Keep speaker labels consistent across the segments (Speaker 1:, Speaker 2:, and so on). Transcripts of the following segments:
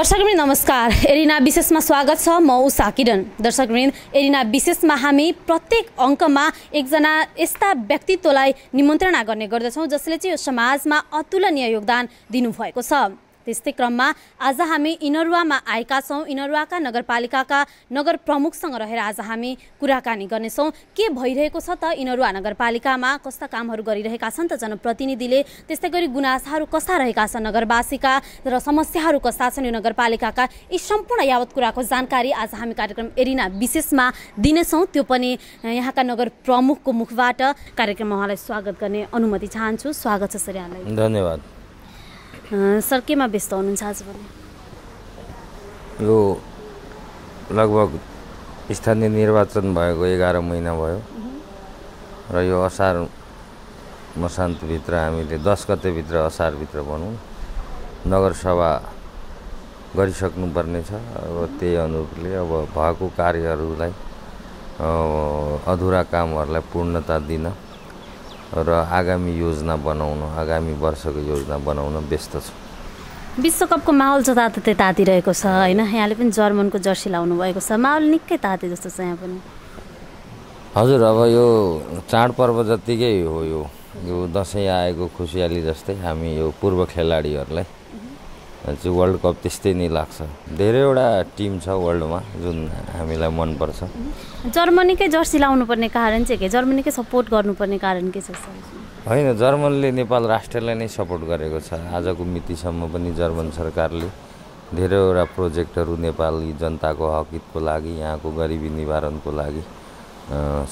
Speaker 1: दर्शकवृन्द नमस्कार। एरिना विशेषमा स्वागत छ। म उषा किरण। दर्शकवृन्द एरिना विशेषमा हामी प्रत्येक अङ्कमा एकजना यस्ता व्यक्तित्वलाई निमन्त्रणा गर्ने गर्दछौँ जसले चाहिँ यो समाजमा अतुलनीय योगदान दिनुभएको छ। त्यस्तै क्रममा आज हामी इनरुवामा आएका छौँ। इनरुवाका नगरपालिकाका नगर प्रमुखसँग रहेर आज हामी कुराकानी गर्नेछौँ। के भइरहेको छ त इनरुवा नगरपालिकामा? कस्ता कामहरू गरिरहेका छन् त जनप्रतिनिधिले? त्यस्तै गरी गुनासाहरू कस्ता रहेका छन् नगरवासीका? र समस्याहरू कस्ता छन् यो नगरपालिकाका? यी सम्पूर्ण यावत कुराको जानकारी आज हामी कार्यक्रम एरिना विशेषमा दिनेछौँ। त्यो पनि यहाँका नगर प्रमुखको मुखबाट कार्यक्रममा उहाँलाई स्वागत गर्ने अनुमति चाहन्छु। स्वागत छ सर यहाँलाई।
Speaker 2: धन्यवाद।
Speaker 1: सर केमा व्यस्त हुनुहुन्छ आजभोलि
Speaker 2: यो लगभग स्थानीय निर्वाचन भएको एघार महिना भयो। र यो असार मसान्तभित्र हामीले दस गतेभित्र असारभित्र भनौँ नगरसभा गरिसक्नुपर्ने छ। अब त्यही अनुरूपले अब भएको कार्यहरूलाई अधुरा कामहरूलाई पूर्णता दिन र आगामी योजना बनाउन आगामी वर्षको योजना बनाउन व्यस्त छु।
Speaker 1: विश्वकपको माहौल जताततै तातिरहेको छ होइन? यहाँले पनि जर्मनको जर्सी लाउनु भएको छ। माहौल निकै ताते जस्तो छ यहाँ पनि।
Speaker 2: हजुर अब यो चाडपर्व जत्तिकै हो यो। यो दसैँ आएको खुसियाली जस्तै हामी यो पूर्व खेलाडीहरूलाई चाहिँ वर्ल्ड कप त्यस्तै नै लाग्छ। धेरैवटा टिम छ वर्ल्डमा जुन हामीलाई मनपर्छ।
Speaker 1: जर्मनीकै जर्सी लाउनु पर्ने कारण चाहिँ के? जर्मनीकै सपोर्ट गर्नुपर्ने कारण के छ
Speaker 2: होइन जर्मनले नेपाल राष्ट्रलाई नै सपोर्ट गरेको छ। आजको मितिसम्म पनि जर्मन सरकारले धेरैवटा प्रोजेक्टहरू नेपाली जनताको हकितको लागि यहाँको गरिबी निवारणको लागि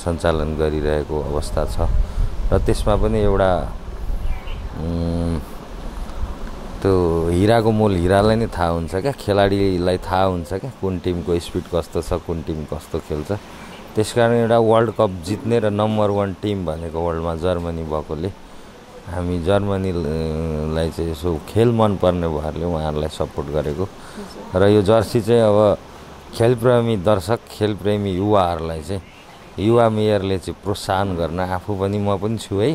Speaker 2: सञ्चालन गरिरहेको अवस्था छ। र त्यसमा पनि एउटा त्यो हिराको मोल हिरालाई नै थाहा हुन्छ क्या? खेलाडीलाई थाहा हुन्छ क्या? कुन टिमको स्पिड कस्तो छ कुन टिम कस्तो खेल्छ। त्यस कारण एउटा वर्ल्ड कप जित्ने र नम्बर वान टिम भनेको वर्ल्डमा जर्मनी भएकोले हामी जर्मनीलाई चाहिँ यसो खेल मनपर्ने भएरले उहाँहरूलाई सपोर्ट गरेको। र यो जर्सी चाहिँ अब खेलप्रेमी दर्शक खेलप्रेमी युवाहरूलाई चाहिँ युवा मेयरले चाहिँ प्रोत्साहन गर्न आफू पनि म पनि छु है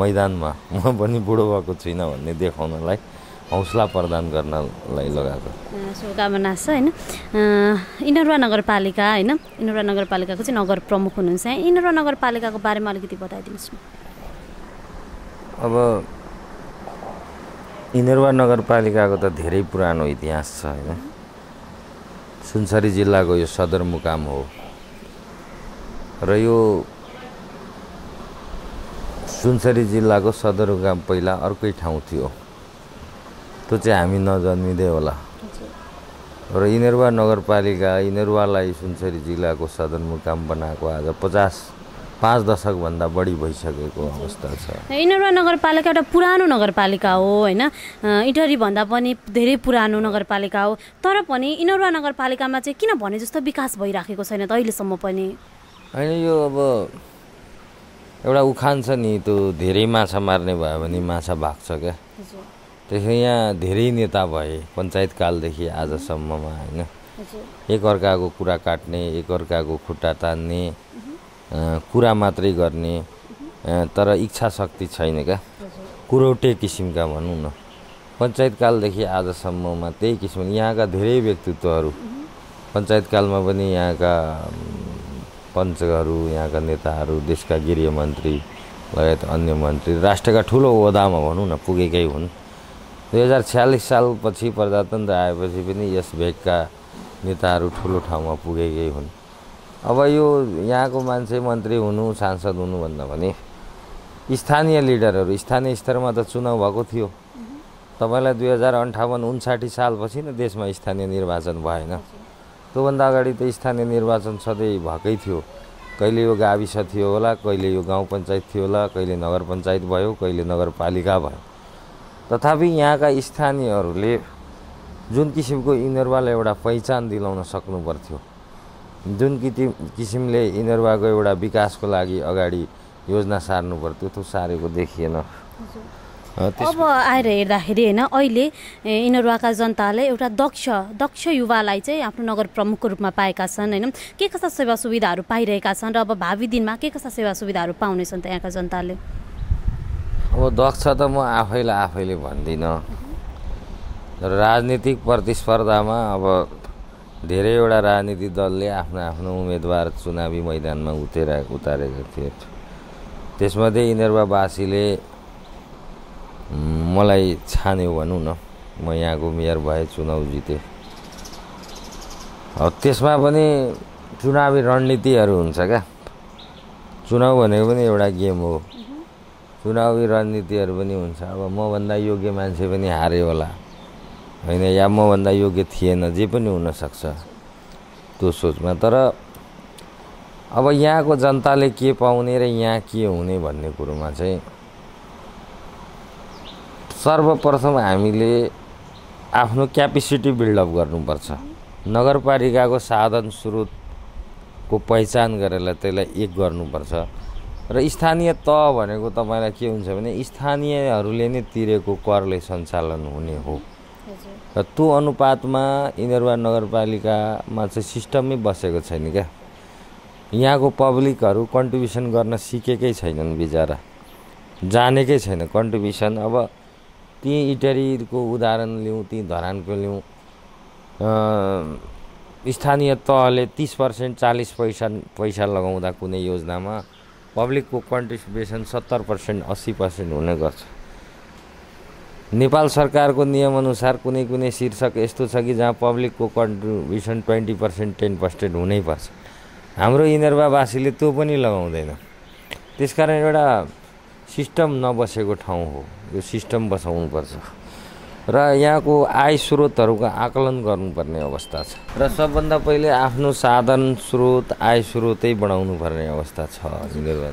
Speaker 2: मैदानमा। म पनि बुढो भएको छुइनँ भन्ने देखाउनलाई। हौसला प्रदान गर्नलाई लगाएको।
Speaker 1: शुभकामना छ होइन? इनरुवा नगरपालिका होइन? इनरुवा नगरपालिकाको चाहिँ नगर प्रमुख हुनुहुन्छ इनरुवा नगरपालिकाको बारेमा अलिकति बताइदिनुहोस् न।
Speaker 2: अब इनेरवा नगरपालिकाको त धेरै पुरानो इतिहास छ होइन? सुनसरी जिल्लाको यो सदरमुकाम हो। र यो सुनसरी जिल्लाको सदरमुकाम पहिला अर्कै ठाउँ थियो। त्यो चाहिँ हामी नजन्मिँदै होला। र इनेरवा नगरपालिका इनेरवालाई सुनसरी जिल्लाको सदरमुकाम बनाएको आज पचास पाँच दशकभन्दा बढी भइसकेको अवस्था छ।
Speaker 1: इनरुवा नगरपालिका एउटा पुरानो नगरपालिका हो होइन? अँ, इटहरी भन्दा पनि धेरै पुरानो नगरपालिका हो। तर पनि इनरुवा नगरपालिकामा चाहिँ किन भने जस्तो विकास भइराखेको छैन त अहिलेसम्म पनि?
Speaker 2: होइन यो अब एउटा उखान छ नि त्यो धेरै माछा मार्ने भयो भने माछा भाग्छ क्या। त्यसरी यहाँ धेरै नेता भए पञ्चायतकालदेखि आजसम्ममा होइन? एकअर्काको कुरा काट्ने एकअर्काको खुट्टा तान्ने कुरा मात्रै गर्ने तर इच्छा शक्ति छैन क्या? कुरौटे किसिमका भनौँ न। पञ्चायतकालदेखि आजसम्ममा त्यही किसिम यहाँका धेरै व्यक्तित्वहरू पञ्चायतकालमा पनि यहाँका पञ्चहरू यहाँका नेताहरू देशका गृहमन्त्री लगायत अन्य मन्त्री राष्ट्रका ठुलो ओहदामा भनौँ न पुगेकै हुन्। दुई हजार छ्यालिस सालपछि प्रजातन्त्र आएपछि पनि यस भेगका नेताहरू ठुलो ठाउँमा पुगेकै हुन्। अब यो यहाँको मान्छे मन्त्री हुनु सांसद हुनुभन्दा भने स्थानीय लिडरहरू स्थानीय स्तरमा त चुनाव भएको थियो। तपाईँलाई दुई हजार अन्ठाउन्न उन्साठी सालपछि नै देशमा स्थानीय निर्वाचन भएन। त्योभन्दा अगाडि त स्थानीय निर्वाचन सधैँ भएकै थियो। कहिले यो गाविस थियो होला कहिले यो गाउँ पञ्चायत थियो होला कहिले नगर पञ्चायत भयो कहिले नगरपालिका भयो। तथापि यहाँका स्थानीयहरूले जुन किसिमको यिनीहरूलाई एउटा पहिचान दिलाउन सक्नु पर्थ्यो जुन किति किसिमले यिनीहरूको एउटा विकासको लागि अगाडि योजना सार्नु पर्थ्यो त्यो सारेको देखिएन।
Speaker 1: अब आएर हेर्दाखेरि होइन अहिले इनरुवाका जनताले एउटा दक्ष दक्ष युवालाई चाहिँ आफ्नो नगर प्रमुखको रूपमा पाएका छन् होइन? के कस्ता सेवा सुविधाहरू पाइरहेका छन् र अब भावी दिनमा के कस्ता सेवा सुविधाहरू पाउनेछन् त यहाँका जनताले?
Speaker 2: अब दक्ष त म आफैलाई आफैले भन्दिनँ। राजनीतिक प्रतिस्पर्धामा अब धेरैवटा राजनीतिक दलले आफ्नो आफ्नो उम्मेदवार चुनावी मैदानमा उतेर उतारेका थिए। त्यसमध्ये इन्द्रवासीले मलाई छान्यो भनौँ न। म यहाँको मेयर भए चुनाव जितेँ। अब त्यसमा पनि चुनावी रणनीतिहरू हुन्छ क्या। चुनाव भनेको पनि एउटा गेम हो। चुनावी रणनीतिहरू पनि हुन्छ। अब मभन्दा योग्य मान्छे पनि हार्यो होला। होइन या मभन्दा योग्य थिएन जे पनि हुनसक्छ त्यो सोचमा। तर अब यहाँको जनताले के पाउने र यहाँ के हुने भन्ने कुरोमा चाहिँ सर्वप्रथम हामीले आफ्नो क्यापेसिटी बिल्डअप गर्नुपर्छ। नगरपालिकाको साधन स्रोतको पहिचान गरेर त्यसलाई एक गर्नुपर्छ। र स्थानीय तह भनेको तपाईँलाई के हुन्छ भने स्थानीयहरूले नै तिरेको करले सञ्चालन हुने हो। र त्यो अनुपातमा इन्द्रवा नगरपालिकामा चाहिँ सिस्टमै बसेको छैन क्या। यहाँको पब्लिकहरू कन्ट्रिब्युसन गर्न सिकेकै छैनन् बिचरा। जानेकै छैन कन्ट्रिब्युसन। अब ती इटरीको उदाहरण लिउँ ती धरानको लिउँ स्थानीय तहले तिस पर्सेन्ट चालिस पैसा पैसा लगाउँदा कुनै योजनामा पब्लिकको कन्ट्रिब्युसन सत्तर पर्सेन्ट अस्सी पर्सेन्ट हुने गर्छ। नेपाल सरकारको नियमअनुसार कुनै कुनै शीर्षक यस्तो छ कि जहाँ पब्लिकको contribution twenty percent ten percent हुनैपर्छ हाम्रो इनर्वावासीले त्यो पनि लगाउँदैन। त्यसकारण एउटा सिस्टम नबसेको ठाउँ हो। यो सिस्टम बसाउनुपर्छ। र यहाँको आय स्रोतहरूको आकलन गर्नुपर्ने अवस्था छ। र सबभन्दा पहिले आफ्नो साधन स्रोत आय स्रोतै बढाउनु पर्ने अवस्था छ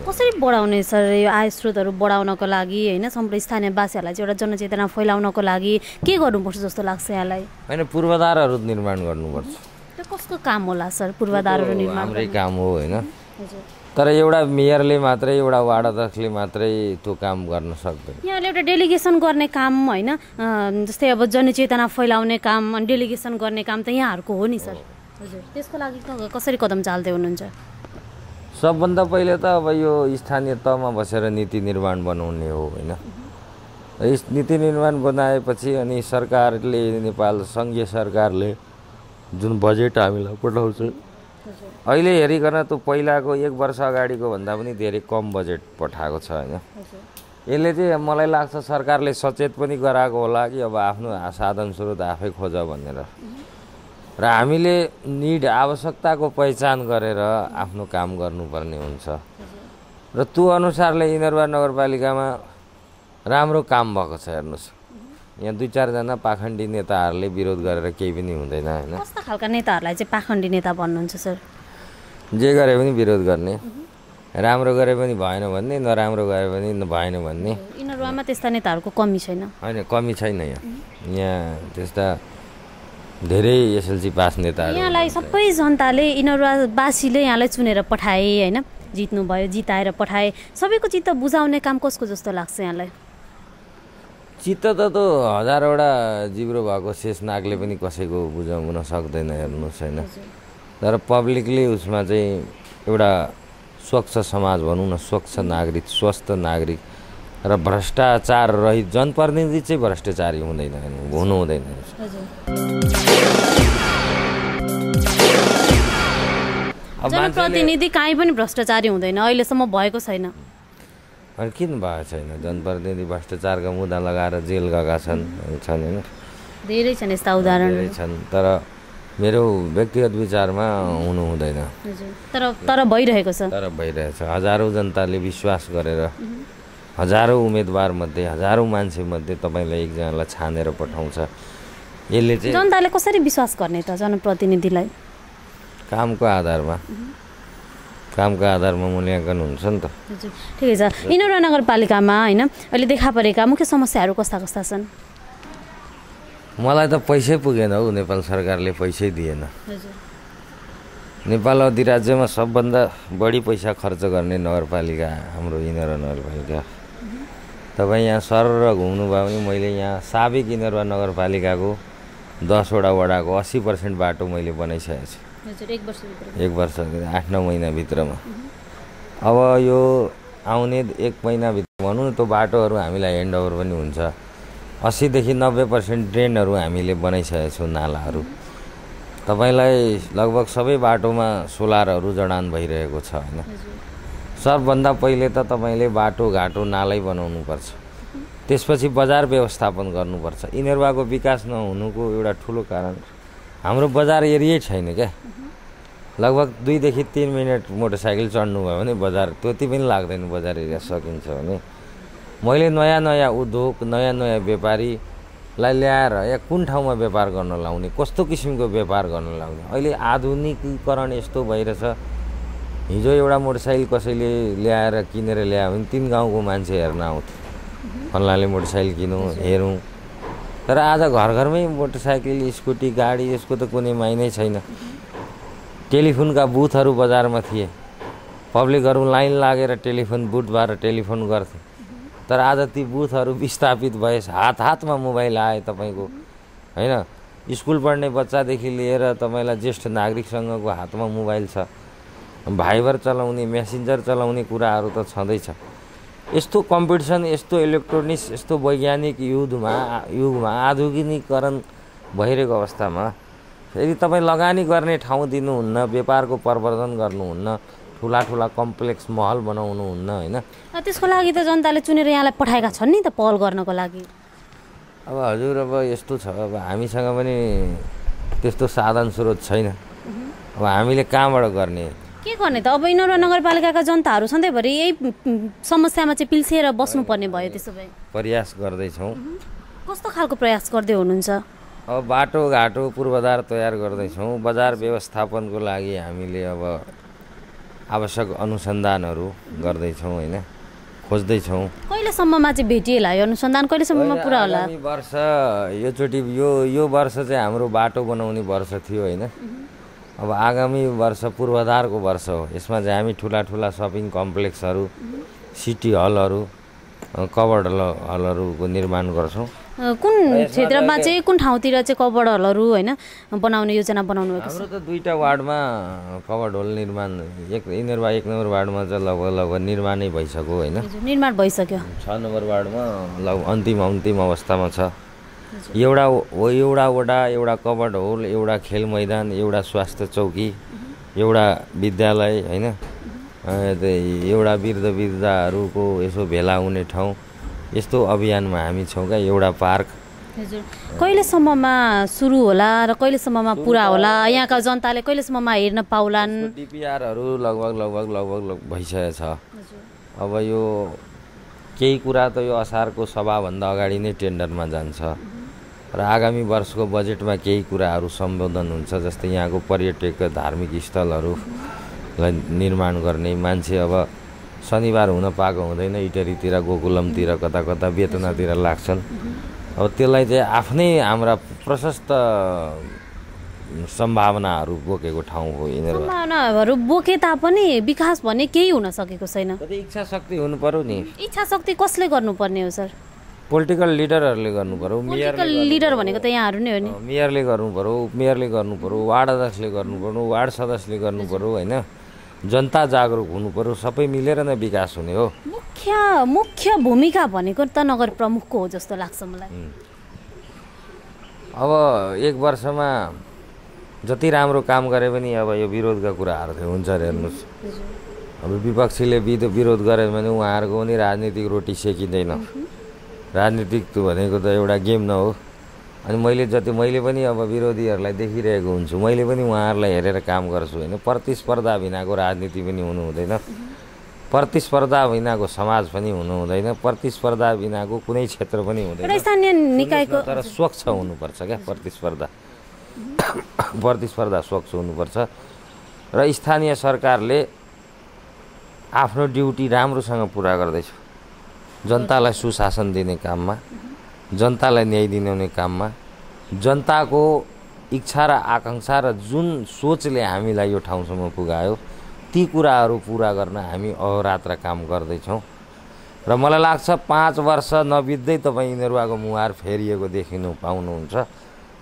Speaker 1: कसरी बढाउने सर? यो आय स्रोतहरू बढाउनको लागि होइन सम्पूर्ण स्थानीयवासीहरूलाई चाहिँ एउटा जनचेतना फैलाउनको लागि के गर्नुपर्छ जस्तो लाग्छ यहाँलाई?
Speaker 2: होइन पूर्वाधारहरू निर्माण गर्नुपर्छ।
Speaker 1: त्यो कसको काम होला सर? पूर्वाधारहरू निर्माण
Speaker 2: हाम्रै काम हो होइन।
Speaker 1: हजुर।
Speaker 2: तर एउटा मेयरले मात्रै एउटा वार्ड अध्यक्षले मात्रै त्यो काम गर्न सक्दैन।
Speaker 1: यहाँले एउटा डेलिगेसन गर्ने काम होइन जस्तै अब जनचेतना फैलाउने काम अनि डेलिगेसन गर्ने काम त यहाँहरूको हो नि सर? हजुर त्यसको लागि कसरी कदम चाल्दै हुनुहुन्छ?
Speaker 2: सबभन्दा पहिले त अब यो स्थानीय तहमा बसेर नीति निर्माण बनाउने हो होइन? यस नीति निर्माण बनाएपछि अनि सरकारले नेपाल सङ्घीय सरकारले जुन बजेट हामीलाई पठाउँछ अहिले हेरिकन त्यो पहिलाको एक वर्ष अगाडिको भन्दा पनि धेरै कम बजेट पठाएको छ होइन? यसले चाहिँ मलाई लाग्छ सरकारले सचेत पनि गराएको होला कि अब आफ्नो साधन स्रोत आफै खोज भनेर। र हामीले निड आवश्यकताको पहिचान गरेर आफ्नो काम गर्नुपर्ने हुन्छ। र त्यो अनुसारले इन्द्रवा नगरपालिकामा राम्रो काम भएको छ हेर्नुहोस्। यहाँ दुई चारजना पाखण्डी नेताहरूले विरोध गरेर केही पनि हुँदैन होइन?
Speaker 1: कस्ता खालका नेताहरूलाई चाहिँ पाखण्डी नेता भन्नुहुन्छ सर?
Speaker 2: जे गरे पनि विरोध गर्ने। राम्रो गरे पनि भएन भन्ने नराम्रो गरे पनि भएन भन्ने।
Speaker 1: यिनीहरूमा त्यस्ता नेताहरूको कमी छैन।
Speaker 2: होइन कमी छैन यहाँ। यहाँ त्यस्ता धेरै एसएलसी पास नेताहरू
Speaker 1: यहाँलाई सबै जनताले यिनीहरूवासीले यहाँलाई चुनेर पठाए होइन? जित्नुभयो जिताएर पठाए। सबैको चित्त बुझाउने काम कसको जस्तो लाग्छ यहाँलाई?
Speaker 2: चित्त त त्यो हजारवटा जिब्रो भएको शेष नागले पनि कसैको बुझाउन सक्दैन हेर्नुहोस् होइन? तर पब्लिकले उसमा चाहिँ एउटा स्वच्छ समाज भनौँ न स्वच्छ नागरिक स्वस्थ नागरिक र भ्रष्टाचार रहित जनप्रतिनिधि चाहिँ भ्रष्टाचारी हुँदैन हुनु हुँदैन।
Speaker 1: जनप्रतिनिधि काहीँ पनि भ्रष्टाचारी हुँदैन अहिलेसम्म भएको छैन।
Speaker 2: अनि किन भएको छैन? जनप्रतिनिधि भ्रष्टाचारका मुद्दा लगाएर जेल गएका छन् छन् होइन?
Speaker 1: धेरै छन् यस्ता उदाहरण
Speaker 2: छन् तर मेरो व्यक्तिगत विचारमा हुनु हुँदैन।
Speaker 1: हजुर। तर तर भइरहेको छ।
Speaker 2: तर भइरहेछ। हजारौँ जनताले विश्वास गरेर हजारौँ उम्मेदवारमध्ये हजारौँ मान्छेमध्ये तपाईँलाई एकजनालाई छानेर पठाउँछ। यसले चाहिँ
Speaker 1: जनताले कसरी विश्वास गर्ने त जनप्रतिनिधिलाई?
Speaker 2: कामको आधारमा। कामको आधारमा मूल्याङ्कन हुन्छ नि त।
Speaker 1: ठिकै छ। इनौरा नगरपालिकामा होइन अहिले देखा परेका मुख्य समस्याहरू कस्ता कस्ता छन्?
Speaker 2: मलाई त पैसै पुगेन हौ नेपाल सरकारले पैसै दिएन। नेपाल अधिराज्यमा सबभन्दा बढी पैसा खर्च गर्ने नगरपालिका हाम्रो इनर नगरपालिका। तपाईँ यहाँ सरर घुम्नुभयो भने मैले यहाँ साबिक इनरवा नगरपालिकाको दसवटा वडाको अस्सी पर्सेन्ट बाटो मैले बनाइसकेको छु।
Speaker 1: एक
Speaker 2: वर्ष आठ नौ महिनाभित्रमा। अब यो आउने एक महिनाभित्र भनौँ न त्यो बाटोहरू हामीलाई ह्यान्डओभर पनि हुन्छ। अस्सीदेखि नब्बे पर्सेन्ट ड्रेनहरू हामीले बनाइसकेको छौँ नालाहरू। तपाईँलाई लगभग सबै बाटोमा सोलरहरू जडान भइरहेको छ होइन? सबभन्दा पहिले त तपाईँले बाटोघाटो नालै बनाउनुपर्छ। त्यसपछि बजार व्यवस्थापन गर्नुपर्छ। इनेर्वाको विकास नहुनुको एउटा ठुलो कारण हाम्रो बजार एरियै छैन क्या। लगभग दुईदेखि तिन मिनट मोटरसाइकल चढ्नु भयो भने बजार त्यति पनि लाग्दैन बजार एरिया सकिन्छ भने। मैले नयाँ नयाँ उद्योग नयाँ नयाँ व्यापारीलाई ल्याएर या कुन ठाउँमा व्यापार गर्न लाउने कस्तो किसिमको व्यापार गर्न लाउने? अहिले आधुनिकीकरण यस्तो भइरहेछ। हिजो एउटा मोटरसाइकल कसैले ल्याएर किनेर ल्यायो भने तिन गाउँको मान्छे हेर्न आउँथ्यो फल्नाले मोटरसाइकल किनौँ हेरौँ। तर आज घर घरमै मोटरसाइकल स्कुटी गाडी यसको त कुनै माइनै छैन। टेलिफोनका बुथहरू बजारमा थिए। पब्लिकहरू लाइन लागेर टेलिफोन बुथबाट टेलिफोन गर्थे। तर आज ती बुथहरू विस्थापित भए हात हातमा मोबाइल आए तपाईँको होइन? स्कुल पढ्ने बच्चादेखि लिएर तपाईँलाई ज्येष्ठ नागरिकसँगको हातमा मोबाइल छ भाइबर चलाउने मेसेन्जर चलाउने कुराहरू त छँदैछ। यस्तो कम्पिटिसन यस्तो इलेक्ट्रोनिक्स यस्तो वैज्ञानिक युगमा युगमा आधुनिकीकरण भइरहेको अवस्थामा फेरि तपाईँ लगानी गर्ने ठाउँ दिनुहुन्न व्यापारको प्रवर्धन गर्नुहुन्न। ठुला ठुला कम्प्लेक्स महल बनाउनुहुन्न होइन?
Speaker 1: अ, त्यसको लागि त जनताले चुनेर यहाँलाई पठाएका छन् नि त पहल गर्नको लागि।
Speaker 2: अब हजुर अब यस्तो छ अब हामीसँग पनि त्यस्तो साधन स्रोत छैन। अब हामीले कहाँबाट गर्ने?
Speaker 1: के गर्ने त? अब इनौरा नगरपालिकाका जनताहरू सधैँभरि यही समस्यामा चाहिँ पिल्सिएर बस्नुपर्ने भयो त्यसो भए।
Speaker 2: प्रयास गर्दैछौँ।
Speaker 1: कस्तो खालको प्रयास गर्दै हुनुहुन्छ?
Speaker 2: अब बाटोघाटो पूर्वाधार तयार गर्दैछौँ। बजार व्यवस्थापनको लागि हामीले अब आवश्यक अनुसन्धानहरू गर्दैछौँ होइन? खोज्दैछौँ।
Speaker 1: कहिलेसम्ममा चाहिँ भेटिएला यो अनुसन्धान? कहिलेसम्ममा पुरा होला?
Speaker 2: वर्ष योचोटि यो यो वर्ष चाहिँ हाम्रो बाटो बनाउने वर्ष थियो होइन? अब आगामी वर्ष पूर्वाधारको वर्ष हो। यसमा चाहिँ हामी ठुला ठुला सपिङ कम्प्लेक्सहरू सिटी हलहरू कवर्ड हल हलहरूको निर्माण गर्छौँ।
Speaker 1: कुन क्षेत्रमा चाहिँ कुन ठाउँतिर चाहिँ कभर हलहरू होइन बनाउने योजना बनाउनु भएको छ?
Speaker 2: हाम्रो त दुईवटा वार्डमा कवर्ड होल निर्माण एक यिनीहरू एक नम्बर वार्डमा चाहिँ लगभग लगभग निर्माणै भइसक्यो होइन।
Speaker 1: निर्माण भइसक्यो।
Speaker 2: छ नम्बर वार्डमा लगभग अन्तिम अन्तिम अवस्थामा छ। एउटा एउटा वडा एउटा कबड होल एउटा खेल मैदान एउटा स्वास्थ्य चौकी एउटा विद्यालय होइन। एउटा वृद्ध वृद्धाहरूको यसो भेला हुने ठाउँ। यस्तो अभियानमा हामी छौँ क्या एउटा पार्क।
Speaker 1: हजुर। कहिलेसम्ममा सुरु होला र कहिलेसम्ममा पुरा होला? यहाँका जनताले कहिलेसम्ममा हेर्न पाउलान्?
Speaker 2: डिपिआरहरू लगभग लगभग लगभग लग भइसकेको छ अब यो केही कुरा त यो असारको सभाभन्दा अगाडि नै टेन्डरमा जान्छ। र आगामी वर्षको बजेटमा केही कुराहरू सम्बोधन हुन्छ जस्तै यहाँको पर्यटक धार्मिक स्थलहरूलाई निर्माण गर्ने। मान्छे अब शनिबार हुन पाएको हुँदैन इटरीतिर गोकुलमतिर कता कता बेतनातिर लाग्छन्। अब त्यसलाई चाहिँ आफ्नै हाम्रा प्रशस्त सम्भावनाहरू बोकेको ठाउँ हो यिनीहरू।
Speaker 1: सम्भावनाहरू बोके तापनि विकास भन्ने केही हुन सकेको छैन।
Speaker 2: इच्छा शक्ति हुनु पर्यो नि।
Speaker 1: इच्छा शक्ति कसले गर्नुपर्ने हो सर?
Speaker 2: पोलिटिकल लिडरहरूले गर्नु पर्यो
Speaker 1: पोलिटिकल लिडर भनेको त यहाँहरू नै हो नि।
Speaker 2: मेयरले गर्नु पर्यो मेयरले गर्नु पर्यो वार्ड अध्यक्षले गर्नु पर्यो वार्ड सदस्यले गर्नु पर्यो होइन? जनता जागरुक हुनु पर्यो सबै मिलेर नै विकास हुने हो।
Speaker 1: मुख्य मुख्य भूमिका भनेको त नगर प्रमुखको हो जस्तो लाग्छ मलाई।
Speaker 2: अब एक वर्षमा जति राम्रो काम गरे पनि अब यो विरोधका कुराहरू चाहिँ हुन्छ अरे हेर्नुहोस्। अब विपक्षीले विध विरोध गरे भने उहाँहरूको पनि राजनीतिक रोटी सेकिँदैन। राजनीतिक त भनेको त एउटा गेम न हो। अनि मैले जति मैले पनि अब विरोधीहरूलाई देखिरहेको हुन्छु। मैले पनि उहाँहरूलाई हेरेर काम गर्छु होइन। प्रतिस्पर्धा बिनाको राजनीति पनि हुनु हुँदैन प्रतिस्पर्धा बिनाको समाज पनि हुनु हुँदैन प्रतिस्पर्धा बिनाको कुनै क्षेत्र पनि हुँदैन।
Speaker 1: स्थानीय निकायको
Speaker 2: तर स्वच्छ हुनुपर्छ क्या प्रतिस्पर्धा। प्रतिस्पर्धा स्वच्छ हुनुपर्छ। र स्थानीय सरकारले आफ्नो ड्युटी राम्रोसँग पुरा गर्दैछ। जनतालाई सुशासन दिने काममा। जनतालाई न्याय दिलाउने काममा जनताको इच्छा र आकाङ्क्षा र जुन सोचले हामीलाई यो ठाउँसम्म पुगायो ती कुराहरू पुरा गर्न हामी अहोरात्र काम गर्दैछौँ। र मलाई लाग्छ पाँच वर्ष नबित्दै तपाईँ यिनीहरूको मुहार फेरिएको देखिनु पाउनुहुन्छ।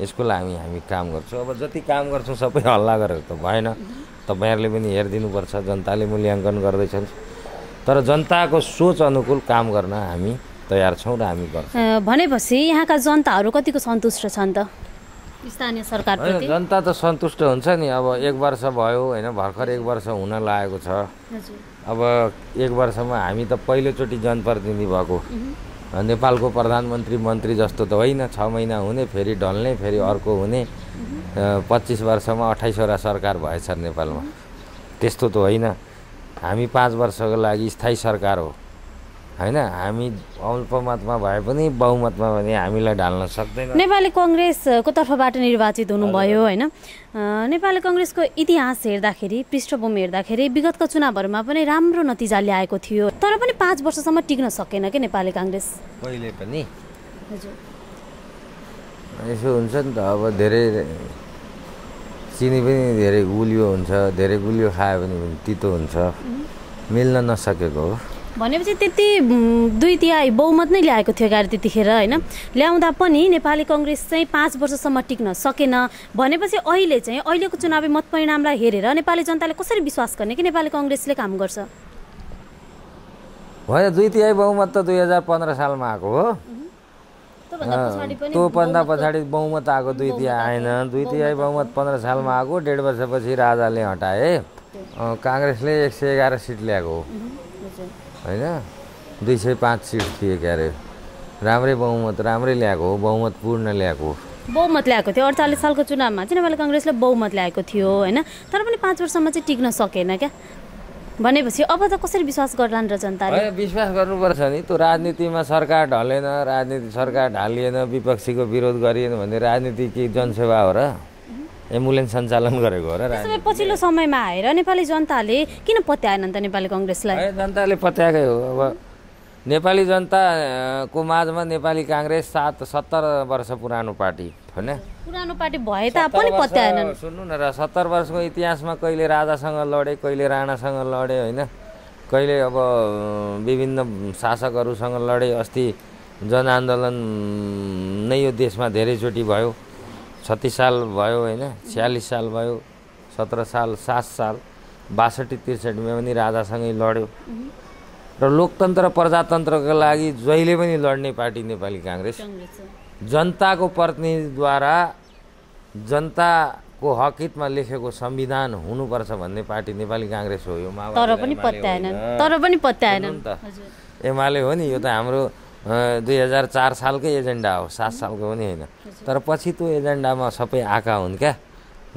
Speaker 2: यसको लागि हामी काम गर्छौँ। अब जति काम गर्छौँ सबै हल्ला गरेर त भएन। तपाईँहरूले पनि हेरिदिनुपर्छ जनताले मूल्याङ्कन गर्दैछन्। तर जनताको सोच अनुकूल काम गर्न हामी तयार छौँ र हामी
Speaker 1: भनेपछि यहाँका जनताहरू कतिको सन्तुष्ट छन् त? स्थानीय सरकारप्रति?
Speaker 2: जनता त सन्तुष्ट हुन्छ नि। अब एक वर्ष भयो होइन भर्खर एक वर्ष हुन लागेको छ। अब एक वर्षमा हामी त पहिलोचोटि जनप्रतिनिधि भएको। नेपालको प्रधानमन्त्री मन्त्री जस्तो त होइन। छ महिना हुने फेरि ढल्ने फेरि अर्को हुने। पच्चिस वर्षमा अठाइसवटा सरकार भएछ नेपालमा। त्यस्तो त होइन। हामी पाँच वर्षको लागि स्थायी सरकार हो। होइन हामी अल्पमतमा भए पनि बहुमतमा पनि हामीलाई ढाल्न सक्दैन।
Speaker 1: नेपाली कङ्ग्रेसको तर्फबाट निर्वाचित हुनुभयो होइन। नेपाली कङ्ग्रेसको इतिहास हेर्दाखेरि पृष्ठभूमि हेर्दाखेरि विगतका चुनावहरूमा पनि राम्रो नतिजा ल्याएको थियो। तर पनि पाँच वर्षसम्म टिक्न सकेन कि नेपाली काङ्ग्रेस?
Speaker 2: कहिले पनि।
Speaker 1: हजुर।
Speaker 2: यसो हुन्छ नि त अब धेरै चिनी पनि धेरै गुलियो हुन्छ धेरै गुलियो खायो भने पनि तितो हुन्छ। मिल्न नसकेको हो।
Speaker 1: भनेपछि त्यति दुई तिहाई बहुमत नै ल्याएको थियो गाडी त्यतिखेर होइन? ल्याउँदा पनि नेपाली कङ्ग्रेस चाहिँ पाँच वर्षसम्म टिक्न सकेन। भनेपछि अहिले चाहिँ अहिलेको चुनावी मत परिणामलाई हेरेर नेपाली जनताले कसरी विश्वास गर्ने कि नेपाली कङ्ग्रेसले काम गर्छ?
Speaker 2: होइन दुई तिहाई बहुमत त दुई हजार पन्ध्र सालमा आएको हो। त्योभन्दा पछाडि बहुमत आएको दुई तिहाई आएन। दुई तिहाई बहुमत पन्ध्र सालमा आएको डेढ वर्षपछि राजाले हटाए। काङ्ग्रेसले एक सय एघार सिट ल्याएको। हो होइन? दुई सय पाँच सिट थिए के अरे राम्रै बहुमत राम्रै ल्याएको हो बहुमत पूर्ण ल्याएको
Speaker 1: बहुमत ल्याएको थियो अडचालिस सालको चुनावमा। चाहिँ नेपाली कङ्ग्रेसले बहुमत ल्याएको थियो होइन? तर पनि पाँच वर्षमा चाहिँ टिक्न सकेन क्या। भनेपछि अब त कसरी विश्वास गर्लान् र जनताले?
Speaker 2: विश्वास गर्नुपर्छ नि। त्यो राजनीतिमा सरकार ढलेन राजनीति सरकार ढालिएन विपक्षीको विरोध गरिएन भने राजनीति के जनसेवा हो र? एम्बुलेन्स सञ्चालन गरेको हो र
Speaker 1: पछिल्लो समयमा आएर नेपाली जनताले किन पत्याएनन् त नेपाली कङ्ग्रेसलाई?
Speaker 2: जनताले पत्याएकै हो। अब नेपाली जनताको माझमा नेपाली काङ्ग्रेस सात सत्तर वर्ष पुरानो पार्टी होइन?
Speaker 1: पुरानो पार्टी भए तापनि पत्याएनन्।
Speaker 2: सुन्नु न र सत्तर वर्षको इतिहासमा कहिले राजासँग लडे कहिले राणासँग लडे होइन? कहिले अब विभिन्न शासकहरूसँग लडे अस्ति जनआन्दोलन नै यो देशमा धेरैचोटि भयो। छत्तिस साल भयो होइन छ्यालिस साल भयो सत्र साल सात साल बासठी त्रिसठीमा पनि राजासँगै लड्यो। र लोकतन्त्र प्रजातन्त्रको लागि जहिले पनि लड्ने पार्टी नेपाली काङ्ग्रेस। जनताको प्रतिनिधिद्वारा जनताको हकितमा लेखेको संविधान हुनुपर्छ भन्ने पार्टी नेपाली काङ्ग्रेस हो यो
Speaker 1: तर पनि पत्याएनन्।
Speaker 2: होइन।
Speaker 1: तर पनि पत्याएनन्।
Speaker 2: सुन्नु नि त एमाले हो नि यो त हाम्रो दुई हजार चार सालकै एजेन्डा हो सात सालको पनि होइन। तर पछि त्यो एजेन्डामा सबै आएका हुन् क्या।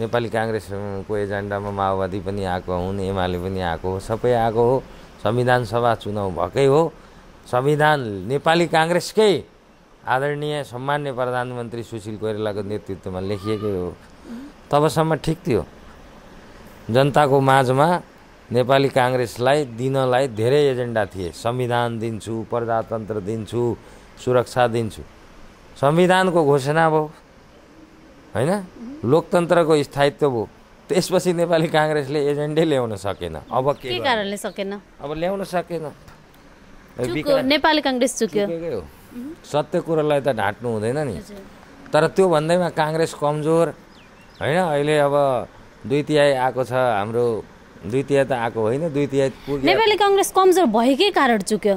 Speaker 2: नेपाली काङ्ग्रेसको एजेन्डामा माओवादी पनि आएको हुन् एमाले पनि आएको हो सबै आएको हो। संविधान सभा चुनाव भएकै हो। संविधान नेपाली काङ्ग्रेसकै आदरणीय सम्मान्य प्रधानमन्त्री सुशील कोइरालाको नेतृत्वमा लेखिएकै हो। तबसम्म ठिक थियो। जनताको माझमा नेपाली काङ्ग्रेसलाई दिनलाई धेरै एजेन्डा थिए। संविधान दिन्छु प्रजातन्त्र दिन्छु सुरक्षा दिन्छु। संविधानको घोषणा भयो होइन? लोकतन्त्रको स्थायित्व भयो। त्यसपछि नेपाली काङ्ग्रेसले एजेन्डै ल्याउन सकेन। अब के?
Speaker 1: कारणले सकेन?
Speaker 2: अब ल्याउन सकेन।
Speaker 1: नेपाली काङ्ग्रेस चुक्यो।
Speaker 2: सत्य कुरोलाई त ढाँट्नु हुँदैन नि। तर त्यो भन्दैमा काङ्ग्रेस कमजोर होइन? अहिले अब दुई तिहाई आएको छ हाम्रो दुई तिहाई त आएको होइन दुई पुग्यो।
Speaker 1: नेपाली कङ्ग्रेस कमजोर भएकै कारण चुक्यो।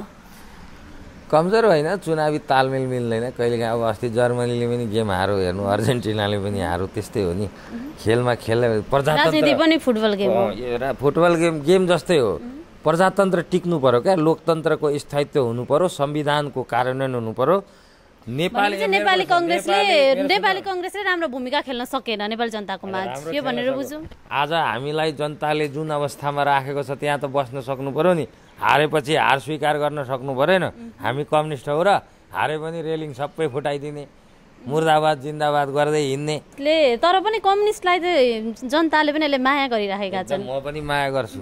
Speaker 2: कमजोर होइन चुनावी तालमेल मिल्दैन। कहिलेकाहीँ अब अस्ति जर्मनीले पनि गेम हारो हेर्नु अर्जेन्टिनाले पनि हारो त्यस्तै हो नि। खेलमा खेल प्रजातन्त्र
Speaker 1: पनि फुटबल गेम हो।
Speaker 2: फुटबल गेम गेम जस्तै हो। प्रजातन्त्र टिक्नु पर्यो क्या लोकतन्त्रको स्थायित्व हुनु पर्यो संविधानको कार्यान्वयन हुनु पर्यो। नेपाली
Speaker 1: कङ्ग्रेसले नेपाली कङ्ग्रेसले राम्रो भूमिका खेल्न सकेन नेपाली जनताको माझ यो भनेर बुझौँ
Speaker 2: आज हामीलाई जनताले जुन अवस्थामा राखेको छ त्यहाँ त बस्न सक्नु पर्यो नि। हारेपछि हार स्वीकार गर्न सक्नु परेन। हामी कम्युनिस्ट हो र हारे पनि रेलिङ सबै फुटाइदिने। मुर्दाबाद जिन्दाबाद गर्दै हिँड्ने।
Speaker 1: ले तर पनि कम्युनिस्टलाई चाहिँ जनताले पनि यसले माया गरिराखेका छन्।
Speaker 2: म पनि माया गर्छु।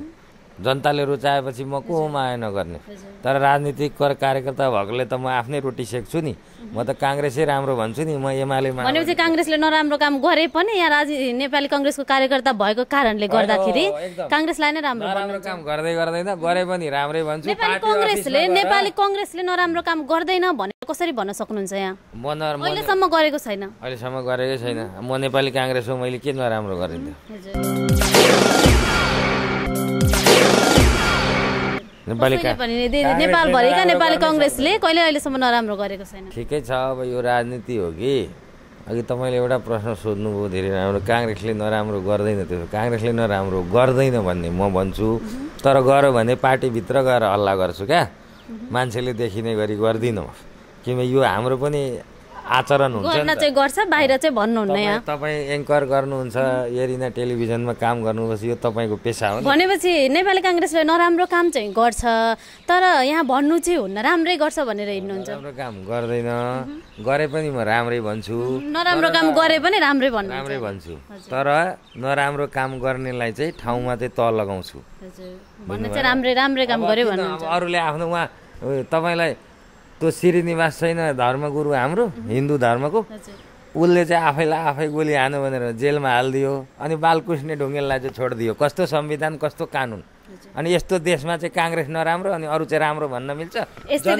Speaker 2: जनताले रुचाएपछि म को माया नगर्ने तर राजनीतिक कर- कार्यकर्ता भएकोले त म आफ्नै रोटी सेक्छु नि। म त काङ्ग्रेसै राम्रो भन्छु नि म एमाले
Speaker 1: भनेपछि काङ्ग्रेसले नराम्रो काम गरे पनि यहाँ राज नेपाली कङ्ग्रेसको कार्यकर्ता भएको कारणले गर्दाखेरि। काङ्ग्रेसलाई नै राम्रो
Speaker 2: नराम्रो काम गर्दै गर्दैन गरे पनि राम्रै भन्छु
Speaker 1: नेपाली कङ्ग्रेसले नेपाली कङ्ग्रेसले नराम्रो काम गर्दैन भनेर कसरी भन्न सक्नुहुन्छ यहाँ?
Speaker 2: म
Speaker 1: अहिलेसम्म गरेको छैन।
Speaker 2: अहिलेसम्म गरेकै छैन। म नेपाली काङ्ग्रेस हो मैले के नराम्रो गरेँ
Speaker 1: नेपालभरिका नेपाली कङ्ग्रेसले कहिले अहिलेसम्म नराम्रो गरेको छैन।
Speaker 2: ठिकै छ अब यो राजनीति हो कि। अघि तपाईँले एउटा प्रश्न सोध्नुभयो धेरै राम्रो। काङ्ग्रेसले नराम्रो गर्दैन त्यो। काङ्ग्रेसले नराम्रो गर्दैन भन्ने म भन्छु। तर गर भने पार्टीभित्र गएर हल्ला गर्छु क्या। मान्छेले देखिने गरी गर्दिनँ। म किनभने यो हाम्रो पनि आचरण हुन्छ
Speaker 1: गर्न। चाहिँ गर्छ बाहिर चाहिँ भन्नुहुन्न यहाँ।
Speaker 2: तपाईँ एङ्कर गर्नुहुन्छ एरिना टेलिभिजनमा काम गर्नुपर्छ यो तपाईँको पेसा हो
Speaker 1: भनेपछि नेपाली काङ्ग्रेसले नराम्रो काम चाहिँ गर्छ तर यहाँ भन्नु चाहिँ हुन्न राम्रै गर्छ भनेर हिँड्नुहुन्छ।
Speaker 2: राम्रो काम गर्दैन। गरे पनि म राम्रै भन्छु।
Speaker 1: नराम्रो काम गरे पनि राम्रै भन्नु
Speaker 2: राम्रै भन्छु। तर नराम्रो काम गर्नेलाई चाहिँ ठाउँमा चाहिँ त लगाउँछु।
Speaker 1: भन्नु चाहिँ राम्रै राम्रै काम गर्यो
Speaker 2: अब अरूले आफ्नो उहाँ तपाईँलाई त्यो श्रीनिवास छैन धर्मगुरु हाम्रो हिन्दू धर्मको। उसले चाहिँ आफैलाई आफै गोली हानु भनेर जेलमा हालिदियो अनि बालकृष्ण ढुङ्गेललाई चाहिँ छोडिदियो। कस्तो संविधान कस्तो कानुन? अनि यस्तो देशमा चाहिँ काङ्ग्रेस नराम्रो अनि अरू चाहिँ राम्रो भन्न मिल्छ।
Speaker 1: यस्तै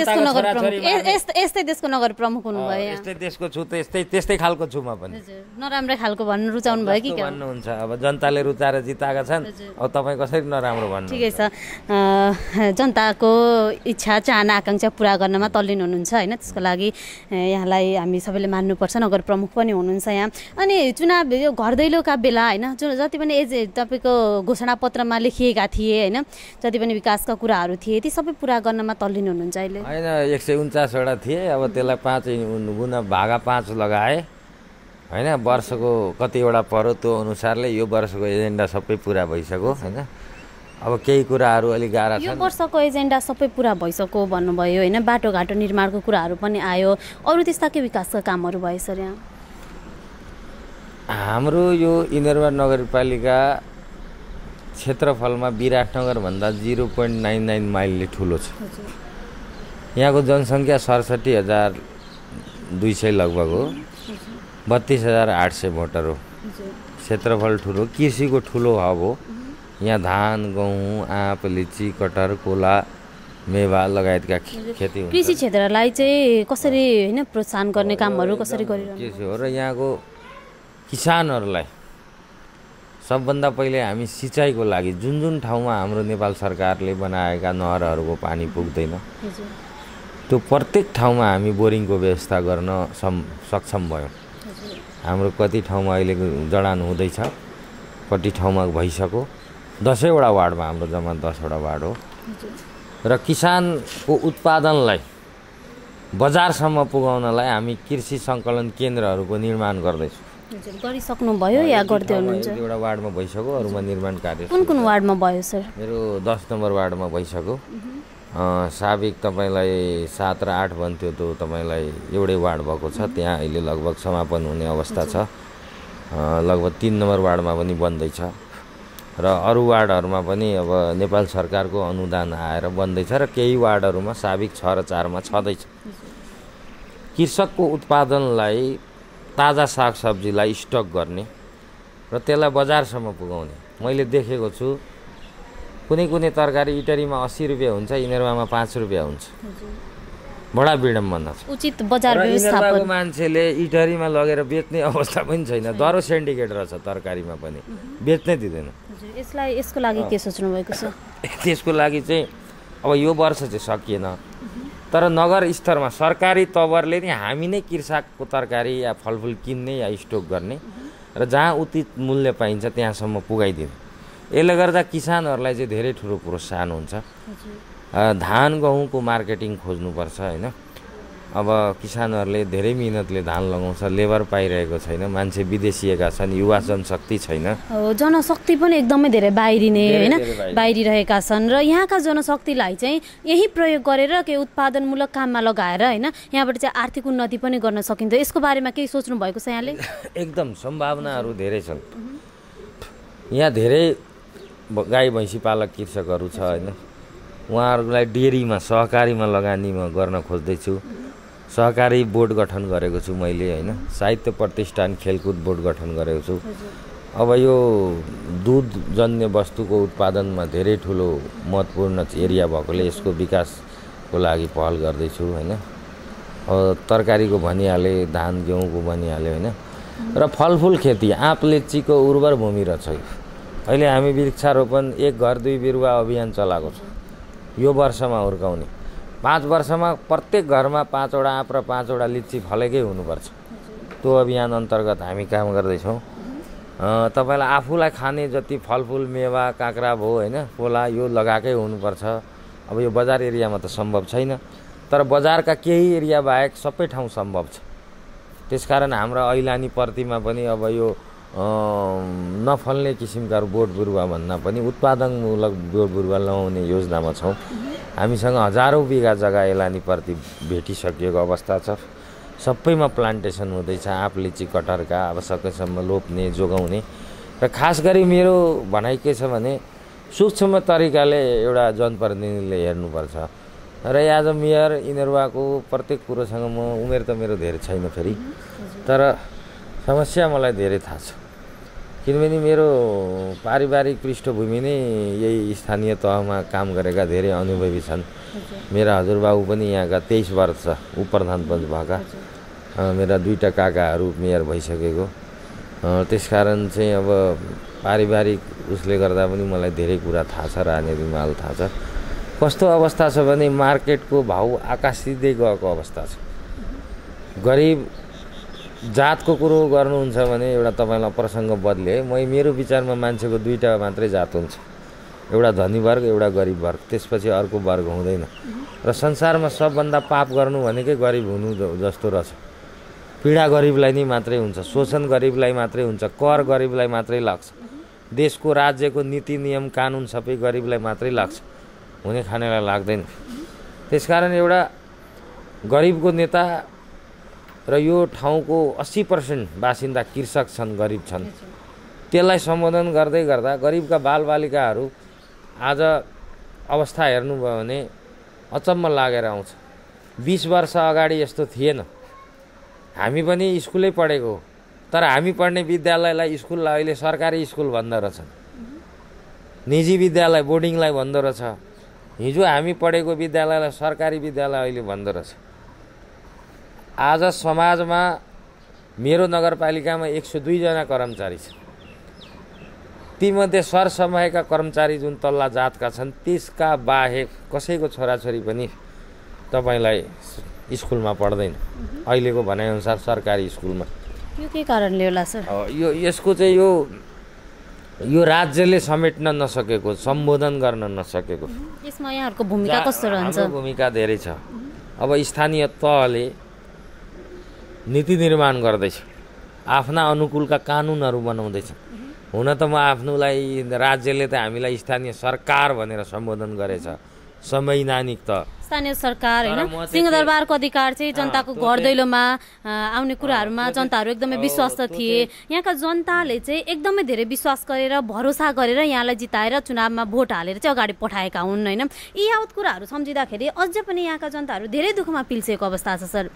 Speaker 1: देशको नगर प्रमुख हुनुभयो
Speaker 2: यस्तै देशको छु त यस्तै त्यस्तै खालको छु म पनि।
Speaker 1: नराम्रै खालको भन्नु रुचाउनु भयो कि
Speaker 2: भन्नुहुन्छ। अब जनताले रुचाएर जिताएका छन्। अब तपाईँ कसरी नराम्रो भन्नु
Speaker 1: ठिकै छ। जनताको इच्छा चाहना आकाङ्क्षा पुरा गर्नमा तल्लीन हुनुहुन्छ होइन? त्यसको लागि यहाँलाई हामी सबैले मान्नुपर्छ। नगर प्रमुख पनि हुनुहुन्छ यहाँ। अनि चुनाव यो घर दैलोका बेला होइन? जति पनि एज तपाईँको घोषणापत्रमा लेखिएका थिए होइन? जति पनि विकासका कुराहरू थिए ती सबै पुरा गर्नमा तल्लीन हुनुहुन्छ अहिले।
Speaker 2: होइन एक सय उन्चासवटा थिए अब त्यसलाई पाँच गुना भागा पाँच लगाए। होइन वर्षको कतिवटा पऱ्यो त्यो अनुसारले यो वर्षको एजेन्डा सबै पुरा भइसक्यो होइन? अब केही कुराहरू अलिक गाह्रा
Speaker 1: यो वर्षको एजेन्डा सबै पुरा भइसक्यो भन्नुभयो होइन? बाटोघाटो निर्माणको कुराहरू पनि आयो। अरू त्यस्ता के विकासका कामहरू भयो सर यहाँ?
Speaker 2: हाम्रो यो इन्द्रवा नगरपालिका क्षेत्रफलमा विराटनगरभन्दा जिरो पोइन्ट नाइन नाइन माइलले ठुलो छ। यहाँको जनसङ्ख्या सडसठी हजार दुई सय लगभग हो। बत्तिस हजार आठ सय भोटर हो। क्षेत्रफल ठुलो कृषिको ठुलो हब हो। यहाँ धान गहुँ आँप लिची कटहर कोला मेवा लगायतका खेती
Speaker 1: कृषि क्षेत्रलाई चाहिँ कसरी होइन प्रोत्साहन गर्ने कामहरू कसरी गरिरहनु?
Speaker 2: कृषि हो र यहाँको किसानहरूलाई सबभन्दा पहिले हामी सिँचाइको लागि जुन जुन ठाउँमा हाम्रो नेपाल सरकारले बनाएका नहरहरूको पानी पुग्दैन त्यो प्रत्येक ठाउँमा हामी बोरिङको व्यवस्था गर्न सम सक्षम भयौँ। हाम्रो कति ठाउँमा अहिले जडान हुँदैछ कति ठाउँमा भइसक्यो। दसैँवटा वार्डमा हाम्रो जम्मा दसवटा वार्ड हो। र किसानको उत्पादनलाई बजारसम्म पुगाउनलाई हामी कृषि सङ्कलन केन्द्रहरूको निर्माण गर्दैछौँ।
Speaker 1: हजुर गरिसक्नु भयो या गर्दै हुनुहुन्छ?
Speaker 2: दुईवटा वार्डमा भइसक्यो अरूमा निर्माण कार्य
Speaker 1: कुन कुन वार्डमा भयो सर?
Speaker 2: मेरो दस नम्बर वार्डमा भइसक्यो। साबिक तपाईँलाई सात र आठ भन्थ्यो त्यो तपाईँलाई एउटै वार्ड भएको छ। त्यहाँ अहिले लगभग समापन हुने अवस्था छ। लगभग तिन नम्बर वार्डमा पनि बन्दैछ र अरू वार्डहरूमा पनि अब नेपाल सरकारको अनुदान आएर बन्दैछ र केही वार्डहरूमा साबिक छ र चारमा छँदैछ। कृषकको उत्पादनलाई ताजा सागसब्जीलाई स्टक गर्ने र त्यसलाई बजारसम्म पुगाउने। मैले देखेको छु कुनै कुनै तरकारी इटरीमा अस्सी रुपियाँ हुन्छ इनेरवामा पाँच रुपियाँ हुन्छ। बडा विडम्बना छ।
Speaker 1: उचित बजार व्यवस्थापन।
Speaker 2: मान्छेले इटरीमा लगेर बेच्ने अवस्था पनि छैन। दरो सेन्डिकेट रहेछ तरकारीमा पनि। बेच्नै दिँदैन।
Speaker 1: हजुर यसलाई यसको लागि के सोच्नु भएको छ?
Speaker 2: त्यसको लागि चाहिँ अब यो वर्ष चाहिँ सकिएन। तर नगर स्तरमा सरकारी तवरले नै हामी नै कृषकको तरकारी या फलफुल किन्ने या स्टोक गर्ने र जहाँ उचित मूल्य पाइन्छ त्यहाँसम्म पुगाइदिने। यसले गर्दा किसानहरूलाई चाहिँ धेरै ठुलो प्रोत्साहन हुन्छ। धान गहुँको मार्केटिङ खोज्नुपर्छ होइन? अब किसानहरूले धेरै मिहिनेतले धान लगाउँछ लेबर पाइरहेको छैन मान्छे विदेशिएका छन् युवा जनशक्ति छैन।
Speaker 1: जनशक्ति पनि एकदमै धेरै बाहिरिने होइन। बाहिरिरहेका छन् र यहाँका जनशक्तिलाई चाहिँ यही प्रयोग गरेर केही उत्पादनमूलक काममा लगाएर होइन? यहाँबाट चाहिँ आर्थिक उन्नति पनि गर्न सकिन्छ। यसको बारेमा केही सोच्नु भएको छ यहाँले?
Speaker 2: एकदम सम्भावनाहरू धेरै छन्। यहाँ धेरै गाई भैँसी पालक कृषकहरू छ होइन? उहाँहरूलाई डेरीमा सहकारीमा लगानी म गर्न खोज्दैछु। सहकारी बोर्ड गठन गरेको छु मैले होइन? साहित्य प्रतिष्ठान खेलकुद बोर्ड गठन गरेको छु। अब यो दुधजन्य वस्तुको उत्पादनमा धेरै ठुलो महत्त्वपूर्ण एरिया भएकोले यसको विकासको लागि पहल गर्दैछु होइन? अब तरकारीको भनिहालेँ धान गेहुँको भनिहालेँ होइन? र फलफुल खेती आँप लिचीको उर्वर भूमि रहेछ यो अहिले हामी वृक्षारोपण एक घर दुई बिरुवा अभियान चलाएको छ। यो वर्षमा हुर्काउने। पाँच वर्षमा प्रत्येक घरमा पाँचवटा आँप र पाँचवटा लिची फलेकै हुनुपर्छ। त्यो अभियान अन्तर्गत हामी काम गर्दैछौँ। तपाईँलाई आफूलाई खाने जति फलफुल मेवा काँक्रा भयो होइन पोला यो लगाएकै हुनुपर्छ। अब यो बजार एरियामा त सम्भव छैन। तर बजारका केही एरिया बाहेक सबै ठाउँ सम्भव छ। त्यसकारण हाम्रा ऐलानी पर्तीमा पनि अब यो नफल्ने किसिमका बोट बिरुवा भन्दा पनि उत्पादनमूलक बोट बिरुवा लगाउने योजनामा छौँ। हामीसँग हजारौँ बिघा जग्गा एलानी पर्ती भेटिसकिएको अवस्था छ। सबैमा प्लान्टेसन हुँदैछ आँप लिची कटहरका अब सकेसम्म लोप्ने जोगाउने। र खास गरी मेरो भनाइ के छ भने सूक्ष्म तरिकाले एउटा जनप्रतिनिधिले हेर्नुपर्छ। र एज अ मेयर यिनीहरूको प्रत्येक कुरोसँग म उमेर त मेरो धेरै छैन फेरि। तर समस्या मलाई धेरै थाहा छ। किनभने मेरो पारिवारिक पृष्ठभूमि नै यही स्थानीय तहमा काम गरेका धेरै अनुभवी छन्। मेरा हजुरबाबु पनि यहाँका तेइस वर्ष उप प्रधानपञ्च भएका मेरा दुईवटा काकाहरू मेयर भइसकेको। त्यसकारण चाहिँ अब पारिवारिक उसले गर्दा पनि मलाई धेरै कुरा थाहा छ राजनीतिमा हाल थाहा छ। कस्तो अवस्था छ भने मार्केटको भाउ आकाशिँदै गएको अवस्था छ। गरिब जातको कुरो गर्नुहुन्छ भने एउटा तपाईँलाई प्रसङ्ग बदले म मेरो विचारमा मान्छेको दुईवटा मात्रै जात हुन्छ। एउटा धनी वर्ग एउटा गरिब वर्ग। त्यसपछि अर्को वर्ग हुँदैन। र संसारमा सबभन्दा पाप गर्नु भनेकै गरिब हुनु जस्तो रहेछ। पीडा गरिबलाई नै मात्रै हुन्छ शोषण गरिबलाई मात्रै हुन्छ कर गरिबलाई मात्रै लाग्छ। देशको राज्यको नीति नियम कानुन सबै गरिबलाई मात्रै लाग्छ। हुने खानेलाई लाग्दैन। त्यसकारण एउटा गरिबको नेता र यो ठाउँको अस्सी पर्सेन्ट बासिन्दा कृषक छन् गरिब छन्। त्यसलाई सम्बोधन गर्दै गर्दा गरिबका बालबालिकाहरू आज अवस्था हेर्नुभयो भने अचम्म लागेर आउँछ। बिस वर्ष अगाडि यस्तो थिएन। हामी पनि स्कुलै पढेको तर हामी पढ्ने विद्यालयलाई स्कुललाई अहिले सरकारी स्कुल भन्दो रहेछन् निजी विद्यालय बोर्डिङलाई भन्दो रहेछ। हिजो हामी पढेको विद्यालयलाई सरकारी विद्यालय अहिले भन्दो रहेछ। आज समाजमा मेरो नगरपालिकामा एक सय दुईजना कर्मचारी छन्। तीमध्ये सरसमयका कर्मचारी जुन तल्ला जातका छन् त्यसका बाहेक कसैको छोराछोरी पनि तपाईँलाई स्कुलमा पढ्दैन। अहिलेको भनाइअनुसार सरकारी स्कुलमा।
Speaker 1: यो के कारणले होला सर?
Speaker 2: यो यसको चाहिँ यो यो राज्यले समेट्न नसकेको सम्बोधन गर्न नसकेको।
Speaker 1: यसमा यहाँहरूको भूमिका कस्तो रहन्छ?
Speaker 2: भूमिका धेरै छ। अब स्थानीय तहले नीति निर्माण गर्दैछ। आफ्ना अनुकूलका कानुनहरू बनाउँदैछ। हुन त म आफ्नोलाई राज्यले त हामीलाई स्थानीय सरकार भनेर सम्बोधन गरेछ। संवैधानिक त।
Speaker 1: स्थानीय सरकार होइन? सिंहदरबारको अधिकार चाहिँ जनताको घर दैलोमा आउने कुराहरूमा जनताहरू एकदमै विश्वस्त थिए। यहाँका जनताले चाहिँ एकदमै धेरै विश्वास गरेर भरोसा गरेर यहाँलाई जिताएर चुनावमा भोट हालेर चाहिँ अगाडि पठाएका हुन् होइन? यी यावत कुराहरू सम्झिँदाखेरि अझै पनि यहाँका जनताहरू धेरै दुःखमा पिल्सेको अवस्था छ सर।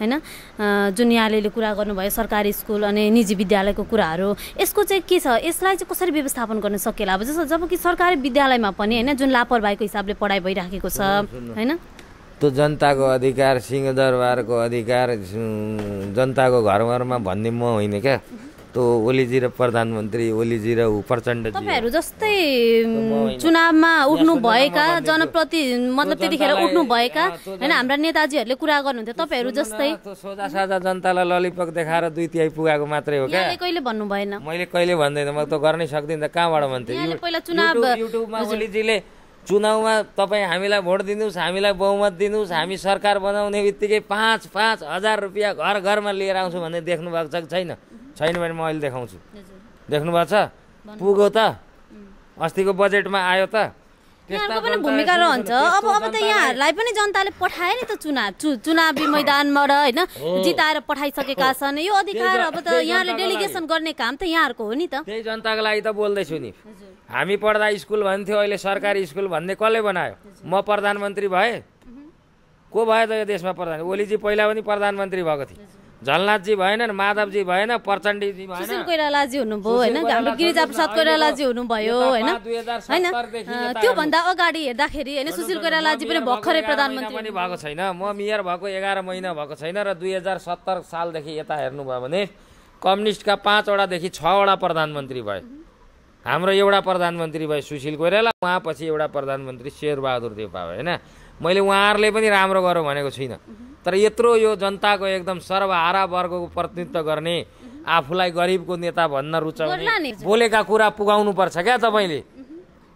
Speaker 1: होइन जुन यहाँले कुरा गर्नुभयो सरकारी स्कुल अनि निजी विद्यालयको कुराहरू यसको चाहिँ के छ? यसलाई चाहिँ कसरी व्यवस्थापन गर्न सकिएला? अब जस्तो जब कि सरकारी विद्यालयमा पनि होइन जुन लापरवाहीको हिसाबले पढाइ भइराखेको छ होइन
Speaker 2: त्यो जनताको अधिकार सिंहदरबारको अधिकार जनताको घर घरमा भन्ने म होइन क्या। त्यो ओलीजी र प्रधानमन्त्री ओलीजी र ऊ प्रचण्डजी
Speaker 1: तपाईँहरू जस्तै। चुनावमा उठ्नु भएका। जनप्रति मतलब
Speaker 2: त्यो
Speaker 1: त्यतिखेर उठ्नु भएका होइन हाम्रा नेताजीहरूले कुरा गर्नुहुन्थ्यो। तपाईँहरू जस्तै
Speaker 2: सोझा साझा जनतालाई ललिपक देखाएर दुई तिहाई पुगाएको मात्रै हो क्या?
Speaker 1: कहिले भन्नु भएन?
Speaker 2: मैले कहिले भन्दैन म त गर्नै सक्दिनँ त कहाँबाट भन्थेँ
Speaker 1: पहिला चुनाव-
Speaker 2: युट्युब- युट्युबमा ओलीजीले चुनावमा तपाईँ हामीलाई भोट दिनुहोस् हामीलाई बहुमत दिनुहोस् हामी सरकार बनाउने बित्तिकै पाँच पाँच हजार रुपियाँ घर घरमा लिएर आउँछु भन्ने देख्नु भएको छ कि छैन? छैन भने म अहिले देखाउँछु। देख्नु भएको छ? पुग्यो त। अस्तिको बजेटमा आयो त।
Speaker 1: यहाँहरूको पनि
Speaker 2: जनता-
Speaker 1: भूमिका रहन्छ। अब अब त यहाँहरूलाई पनि जनताले पठाए नि त चुनाव चु चुनावी मैदानबाट होइन जिताएर पठाइसकेका छन्। यो अधिकार अब त यहाँले डेलिगेसन गर्ने काम त यहाँहरूको हो नि त।
Speaker 2: त्यही जनताको लागि त बोल्दैछु नि। हामी पढ्दा स्कुल भन्थ्यो अहिले सरकारी स्कुल भन्ने कसले बनायो? म प्रधानमन्त्री भएँ? को भयो त यो देशमा प्रधान? ओलीजी पहिला पनि प्रधानमन्त्री भएको थिए झलनाथजी भएन माधवजी भएन प्रचण्डजी भएन।
Speaker 1: कोइरालाजी हुनुभयो होइन? हाम्रो गिरिजा
Speaker 2: छोड्नु
Speaker 1: प्रसाद
Speaker 2: न,
Speaker 1: कोइरालाजी हुनुभयो होइन?
Speaker 2: पा- 2070
Speaker 1: होइन? त्योभन्दा अगाडि हेर्दाखेरि होइन सुशील कोइरालाजी पनि भर्खरै प्रधानमन्त्री
Speaker 2: पनि भएको छैन। म मेयर भएको एघार महिना भएको छैन र दुई हजार सत्तर सालदेखि यता हेर्नुभयो भने कम्युनिस्टका पाँचवटादेखि छवटा प्रधानमन्त्री भए। हाम्रो एउटा प्रधानमन्त्री भयो सुशील कोइराला उहाँपछि एउटा प्रधानमन्त्री शेरबहादुर देउपा भयो होइन? मैले उहाँहरूले पनि राम्रो गरौँ भनेको छुइनँ। तर यत्रो यो जनताको एकदम सर्वहारा वर्गको प्रतिनिधित्व गर्ने आफूलाई गरिबको नेता भन्न। रुचाउने बोलेका कुरा पुगाउनु पर्छ क्या तपाईँले?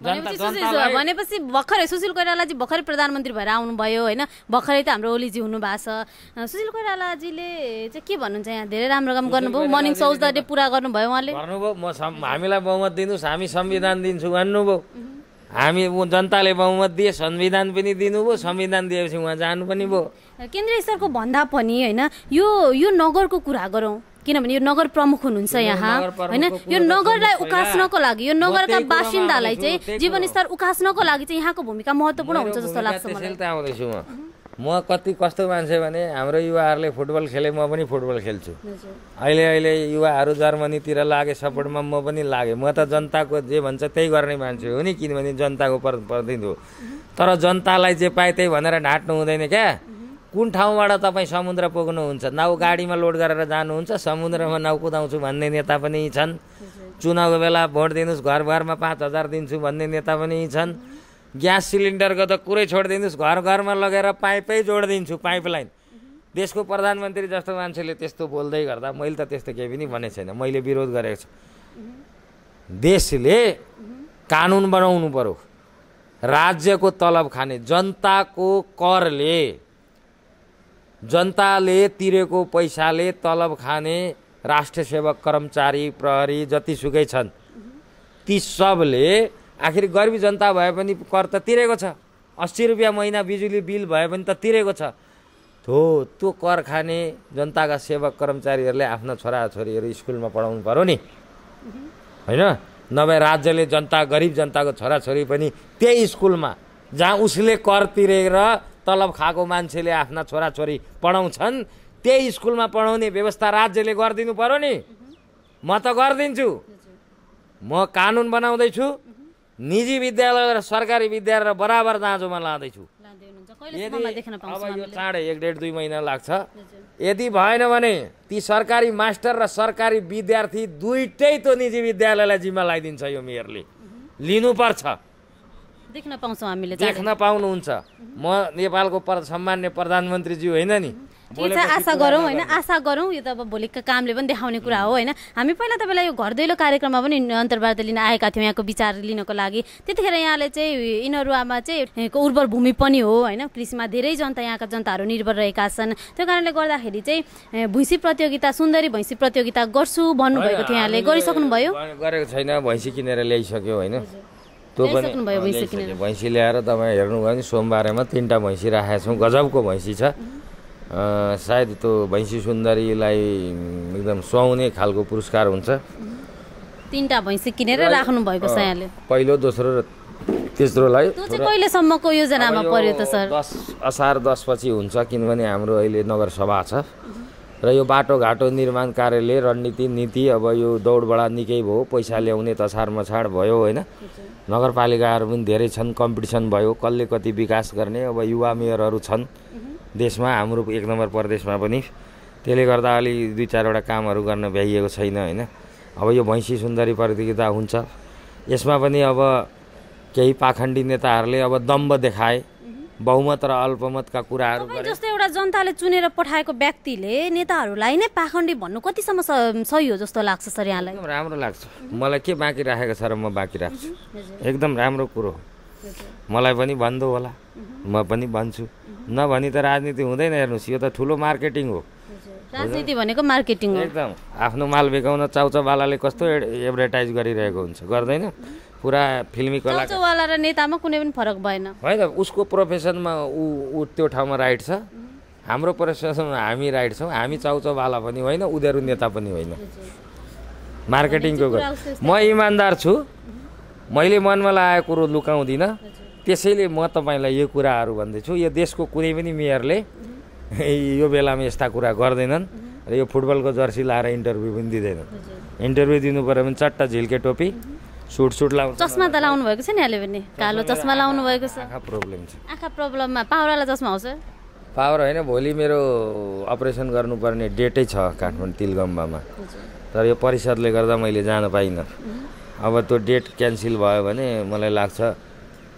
Speaker 1: भनेपछि भर्खरै सुशील कोइरालाजी भर्खरै प्रधानमन्त्री भएर आउनुभयो होइन? भर्खरै त हाम्रो ओलीजी हुनुभएको छ। अ, सुशील कोइरालाजीले चाहिँ के भन्नुहुन्छ यहाँ? धेरै राम्रो काम गर्नुभयो मर्निङ सौजदारी पुरा गर्नुभयो उहाँले।
Speaker 2: भन्नुभयो हामीलाई बहुमत दिनुहोस् हामी संविधान दिन्छु भन्नुभयो। हामी जनताले बहुमत दिए संविधान पनि दिनुभयो संविधान दिएपछि उहाँ जानु पनि भयो।
Speaker 1: केन्द्रीय स्तरको भन्दा पनि होइन यो यो नगरको कुरा गरौँ। किनभने यो नगर प्रमुख हुनुहुन्छ यहाँ होइन? यो नगरलाई। उकास्नको लागि यो नगरका बासिन्दालाई चाहिँ जीवनस्तर उकास्नको लागि चाहिँ यहाँको भूमिका महत्त्वपूर्ण हुन्छ जस्तो लाग्छ
Speaker 2: म कति कस्तो मान्छे भने हाम्रो युवाहरूले फुटबल खेले म पनि फुटबल खेल्छु। अहिले अहिले युवाहरू जर्मनीतिर लागे सपोर्टमा म पनि लागेँ। म त जनताको जे भन्छ त्यही गर्ने मान्छे हो नि किनभने जनताको पर प्रतिनिधि हो। तर जनतालाई जे पाए त्यही भनेर ढाँट्नु हुँदैन क्या। कुन ठाउँबाट तपाईँ समुद्र पुग्नुहुन्छ? नाउ गाडीमा लोड गरेर जानुहुन्छ समुद्रमा नाउ कुदाउँछु भन्ने नेता पनि छन्। चुनावको बेला भोट दिनुहोस् घर घरमा पाँच हजार दिन्छु भन्ने नेता पनि छन्। ग्यास सिलिन्डरको त कुरै छोडिदिनुहोस् घर घरमा लगेर पाइपै जोडिदिन्छु पाइपलाइन। देशको प्रधानमन्त्री जस्तो मान्छेले त्यस्तो बोल्दै गर्दा मैले त त्यस्तो केही पनि भनेको छैन मैले विरोध गरेको छु। देशले कानुन बनाउनु पर्यो राज्यको तलब खाने जनताको करले जनताले तिरेको पैसाले तलब खाने राष्ट्र सेवक कर्मचारी प्रहरी जतिसुकै छन् ती सबले आखिर गरिब जनता भए पनि कर त तिरेको छ। अस्सी रुपियाँ महिना बिजुली बिल भए पनि त तिरेको छ। हो त्यो कर खाने जनताका सेवक कर्मचारीहरूले आफ्ना छोराछोरीहरू स्कुलमा पढाउनु पर्यो नि। होइन? नभए राज्यले जनता गरिब जनताको छोराछोरी पनि त्यही स्कुलमा जहाँ उसले कर तिरेर तलब खाएको मान्छेले आफ्ना छोराछोरी पढाउँछन् त्यही स्कुलमा पढाउने व्यवस्था राज्यले गरिदिनु पर्यो नि। म त गरिदिन्छु। म कानुन बनाउँदैछु। निजी विद्यालय र सरकारी विद्यालय बराबर दाँजोमा लाँदैछु। अब यो चाँडै एक डेढ दुई महिना लाग्छ। यदि भएन भने ती सरकारी मास्टर र सरकारी विद्यार्थी दुइटै त्यो निजी विद्यालयलाई जिम्मा लगाइदिन्छ यो मेयरले। लिनुपर्छ।
Speaker 1: देख्न पाउँछौँ हामीले।
Speaker 2: देख्न पाउनुहुन्छ। म नेपालको पर सम्मान्य प्रधानमन्त्रीज्यू होइन नि।
Speaker 1: के चाहिँ आशा गरौँ होइन? आशा गरौँ यो त अब भोलिको कामले पनि देखाउने कुरा हो होइन? हामी पहिला तपाईँलाई यो घर दैलो कार्यक्रममा पनि अन्तर्वार्ता लिन आएका थियौँ यहाँको विचार लिनको लागि। त्यतिखेर यहाँले चाहिँ इनरुवामा चाहिँ उर्वर भूमि पनि हो होइन? कृषिमा धेरै जनता यहाँका जनताहरू निर्भर रहेका छन्। त्यो कारणले गर्दाखेरि चाहिँ भैँसी प्रतियोगिता सुन्दरी भैँसी प्रतियोगिता गर्छु भन्नुभएको थियो यहाँले। गरिसक्नुभयो?
Speaker 2: गरेको छैन भैँसी किनेर ल्याइसक्यो होइन? त्यो पनि
Speaker 1: भैँसी
Speaker 2: ल्याइसक्यो।
Speaker 1: किनेर।
Speaker 2: भैँसी ल्याएर तपाईँ हेर्नुभयो भने सोमबारेमा तिनवटा भैँसी राखेका छौँ। गजबको भैँसी छ। सायद त्यो भैँसी सुन्दरीलाई एकदम सुहाउने खालको पुरस्कार हुन्छ।
Speaker 1: तिनवटा भैँसी किनेर राख्नु भएको छ यहाँले।
Speaker 2: पहिलो दोस्रो र तेस्रोलाई।
Speaker 1: कहिलेसम्मको योजनामा पर्यो त सर?
Speaker 2: दस असार दसपछि हुन्छ किनभने हाम्रो अहिले नगरसभा छ। र यो बाटोघाटो निर्माण कार्यले रणनीति नीति अब यो दौडबडा निकै भयो पैसा ल्याउने तछार मछाड भयो होइन? नगरपालिकाहरू पनि धेरै छन् कम्पिटिसन भयो कसले कति विकास गर्ने अब युवा मेयरहरू छन्। देशमा हाम्रो एक नम्बर प्रदेशमा पनि। त्यसले गर्दा अलि दुई चारवटा कामहरू गर्न भ्याइएको छैन होइन? अब यो भैँसी सुन्दरी प्रतियोगिता हुन्छ। यसमा पनि अब केही पाखण्डी नेताहरूले अब दम्ब देखाए। बहुमत र अल्पमतका कुराहरू
Speaker 1: जस्तो एउटा जनताले चुनेर पठाएको व्यक्तिले नेताहरूलाई नै पाखण्डी भन्नु कतिसम्म सही हो जस्तो लाग्छ सर यहाँलाई?
Speaker 2: एकदम राम्रो लाग्छ। मलाई के बाँकी राखेको छ र म बाँकी राख्छु? एकदम राम्रो कुरो हो। मलाई पनि भन्दो होला। म पनि भन्छु। नभनी त राजनीति हुँदैन हेर्नुहोस् यो त ठुलो मार्केटिङ हो।
Speaker 1: राजनीति भनेको मार्केटिङ हो।
Speaker 2: एकदम। आफ्नो माल बेकाउन चाउचाउवालाले कस्तो एड- एडभर्टाइज गरिरहेको हुन्छ गर्दैन? पुरा फिल्मी कलाकार
Speaker 1: चौचौवाला र नेतामा कुनै पनि फरक भएन।
Speaker 2: होइन उसको प्रोफेसनमा ऊ ऊ त्यो ठाउँमा राइट छ। हाम्रो प्रोफेसनमा हामी राइट छौँ हामी चाउचाउवाला पनि होइन उनीहरू नेता पनि होइन। मार्केटिङको म इमान्दार छु। मैले मनमा लागेको कुरो लुकाउँदिनँ। त्यसैले म तपाईँलाई यो कुराहरू भन्दैछु। यो देशको कुनै पनि मेयरले यो बेलामा यस्ता कुरा गर्दैनन् र यो फुटबलको जर्सी लाएर इन्टरभ्यू पनि दिँदैनन्। इन्टरभ्यू दिनु पऱ्यो भने चट्टा झिल्के टोपी सुट सुट लाउँछ
Speaker 1: चस्मा त लाउनु भएको छ नि यहाँले पनि? कालो चस्मा लाउनु भएको छ।
Speaker 2: आँखा प्रब्लम छ।
Speaker 1: आँखा प्रब्लममा पाउरालाई चस्मा आउँछ?
Speaker 2: पावर होइन भोलि मेरो अपरेसन गर्नुपर्ने डेटै छ काठमाडौँ तिलगम्बामा। तर यो परिषदले गर्दा मैले जान पाइनँ। अब त्यो डेट क्यान्सल भयो भने मलाई लाग्छ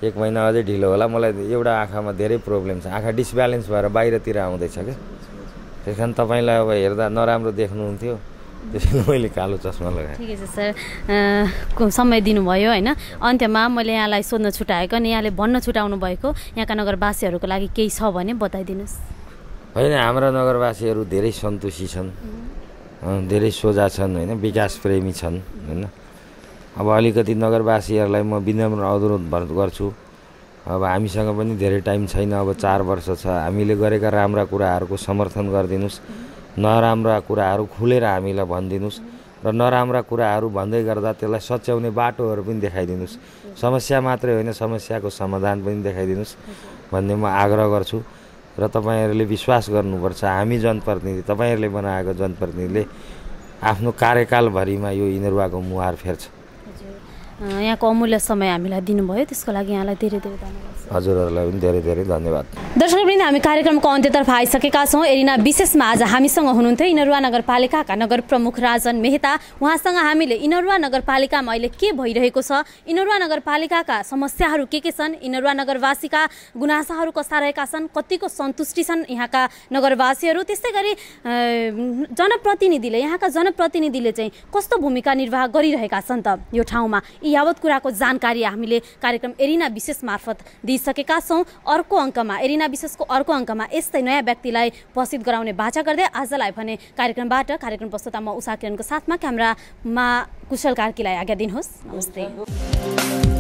Speaker 2: एक महिना अझै ढिलो होला। मलाई एउटा आँखामा धेरै प्रब्लम छ। आँखा डिसब्यालेन्स भएर बाहिरतिर आउँदैछ क्या। त्यस कारण तपाईँलाई अब हेर्दा नराम्रो देख्नुहुन्थ्यो। त्यसैले मैले कालो चस्मा लगाएँ।
Speaker 1: ठिकै छ सर। समय दिनुभयो होइन? अन्त्यमा मैले यहाँलाई सोध्न छुट्याएको अनि यहाँले भन्न छुटाउनु भएको यहाँका नगरवासीहरूको लागि केही छ भने बताइदिनुहोस्।
Speaker 2: होइन हाम्रा नगरवासीहरू धेरै सन्तोषी छन्। धेरै सोझा छन् होइन? विकास प्रेमी छन् होइन? अब अलिकति नगरवासीहरूलाई म विनम्र अनुरोध गर्छु। अब हामीसँग पनि धेरै टाइम छैन अब चार वर्ष छ। हामीले गरेका राम्रा कुराहरूको समर्थन गरिदिनुहोस् नराम्रा कुराहरू खुलेर हामीलाई भनिदिनुहोस् र नराम्रा कुराहरू भन्दै गर्दा त्यसलाई सच्याउने बाटोहरू पनि देखाइदिनुहोस् समस्या मात्रै होइन समस्याको समाधान पनि देखाइदिनुहोस् भन्ने म आग्रह गर्छु र तपाईँहरूले विश्वास गर्नुपर्छ। हामी जनप्रतिनिधि तपाईँहरूले बनाएको जनप्रतिनिधिले आफ्नो कार्यकालभरिमा यो इनरुवाको मुहार फेर्छ।
Speaker 1: यहाँको अमूल्य समय हामीलाई दिनुभयो। त्यसको लागि यहाँलाई धेरै धेरै धन्यवाद
Speaker 2: हजुरहरूलाई पनि धेरै धेरै धन्यवाद।
Speaker 1: दर्शकवृन्द हामी कार्यक्रमको अन्त्यतर्फ आइसकेका छौँ। एरिना विशेषमा आज हामीसँग हुनुहुन्थ्यो। इनरुवा नगरपालिकाका नगर प्रमुख राजन मेहता। उहाँसँग हामीले इनरुवा नगरपालिकामा अहिले के भइरहेको छ? इनरुवा नगरपालिकाका समस्याहरू के के छन्? इनरुवा नगरवासीका गुनासाहरू कस्ता रहेका छन्? कतिको सन्तुष्टि छन् यहाँका नगरवासीहरू? त्यस्तै गरी जनप्रतिनिधिले यहाँका जनप्रतिनिधिले चाहिँ कस्तो भूमिका निर्वाह गरिरहेका छन् त यो ठाउँमा? यी यावत कुराको जानकारी हामीले कार्यक्रम एरिना विशेष मार्फत दिइसकेका छौँ। अर्को अङ्कमा एरिना विशेषको अर्को अङ्कमा यस्तै नयाँ व्यक्तिलाई उपस्थित गराउने बाचा गर्दै आजलाई भने कार्यक्रमबाट कार्यक्रम प्रस्तुता म उषा किरणको साथमा क्यामरामा कुशल कार्कीलाई आज्ञा दिनुहोस्। नमस्ते।